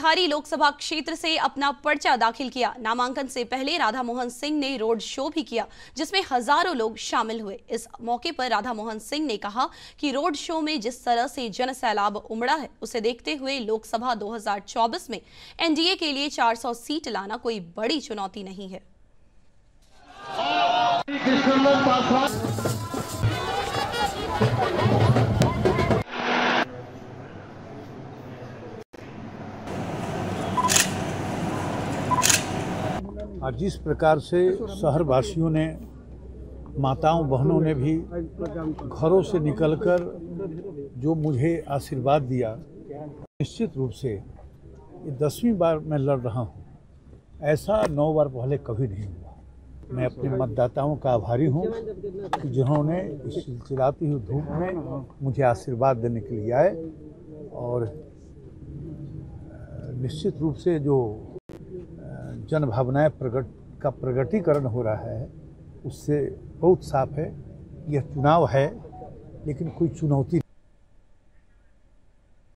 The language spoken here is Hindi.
मोतिहारी लोकसभा क्षेत्र से अपना पर्चा दाखिल किया। नामांकन से पहले राधा मोहन सिंह ने रोड शो भी किया, जिसमें हज़ारों लोग शामिल हुए। इस मौके पर राधा मोहन सिंह ने कहा कि रोड शो में जिस तरह से जन सैलाब उमड़ा है, उसे देखते हुए लोकसभा 2024 में एनडीए के लिए 400 सीट लाना कोई बड़ी चुनौती नहीं है। और जिस प्रकार से शहर वासियों ने, माताओं, बहनों ने भी घरों से निकलकर जो मुझे आशीर्वाद दिया, निश्चित रूप से ये दसवीं बार मैं लड़ रहा हूँ। ऐसा नौ बार पहले कभी नहीं हुआ। मैं अपने मतदाताओं का आभारी हूँ कि जिन्होंने इस चिलचिलाती हुई धूप में मुझे आशीर्वाद देने के लिए आए और निश्चित रूप से जो जन भावनाएँ प्रकट का प्रगटीकरण हो रहा है, उससे बहुत साफ़ है, यह चुनाव है, लेकिन कोई चुनौती